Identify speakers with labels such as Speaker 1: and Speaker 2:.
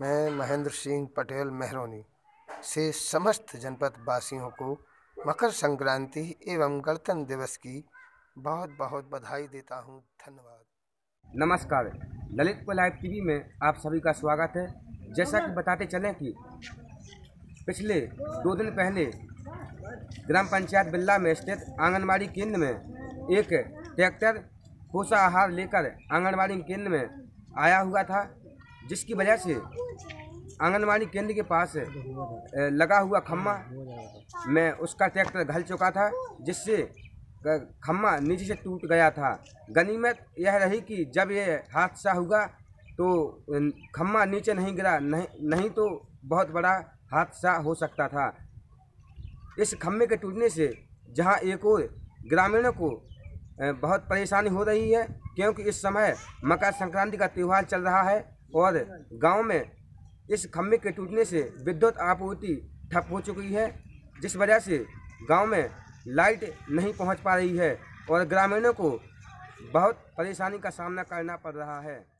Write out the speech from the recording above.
Speaker 1: राजेंद्र सिंह पटेल मेहरोनी से समस्त जनपद वासियों को मकर संक्रांति एवं गणतंत्र दिवस की बहुत बहुत बधाई देता हूँ। धन्यवाद।
Speaker 2: नमस्कार। ललितपुर लाइव टीवी में आप सभी का स्वागत है। जैसा कि बताते चलें कि पिछले दो दिन पहले ग्राम पंचायत बिल्ला में स्थित आंगनबाड़ी केंद्र में एक ट्रैक्टर पोषा आहार लेकर आंगनबाड़ी केंद्र में आया हुआ था। जिसकी वजह से आंगनबाड़ी केंद्र के पास लगा हुआ खम्मा में उसका ट्रैक्टर घल चुका था, जिससे खम्मा नीचे से टूट गया था। गनीमत यह रही कि जब ये हादसा हुआ तो खम्मा नीचे नहीं गिरा, नहीं नहीं तो बहुत बड़ा हादसा हो सकता था। इस खम्मे के टूटने से जहाँ एक और ग्रामीणों को बहुत परेशानी हो रही है, क्योंकि इस समय मकर संक्रांति का त्यौहार चल रहा है और गाँव में इस खंभे के टूटने से विद्युत आपूर्ति ठप हो चुकी है, जिस वजह से गाँव में लाइट नहीं पहुँच पा रही है और ग्रामीणों को बहुत परेशानी का सामना करना पड़ रहा है।